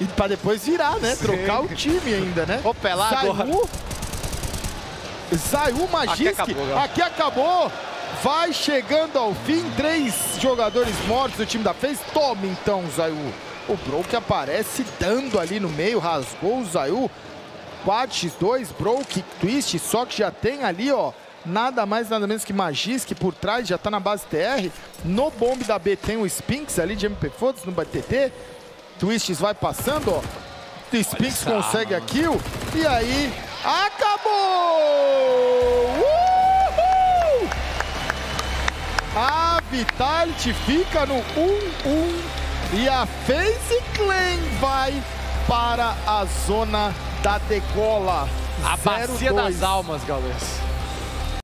E pra depois virar, né? Sim. Trocar o time ainda, né? Ô, Pelá agora. Zayu. Zayu Magisk. Aqui acabou. Aqui acabou. Vai chegando ao fim. Três jogadores mortos do time da FaZe. Toma então, Zayu. O Broke aparece dando ali no meio. Rasgou o Zayu. 4x2, Broke, Twist. Só que já tem ali, ó. Nada mais, nada menos que Magisk por trás. Já tá na base TR. No bombe da B tem o Spinks ali de MP Fotos no BTT. Twists vai passando, ó. Spinks consegue a kill. E aí, acabou! Uhul! A Vitality fica no 1-1 e a FaZe Clan vai para a zona da degola. A bacia 0-2. das almas, galera.